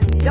네, 됩니다.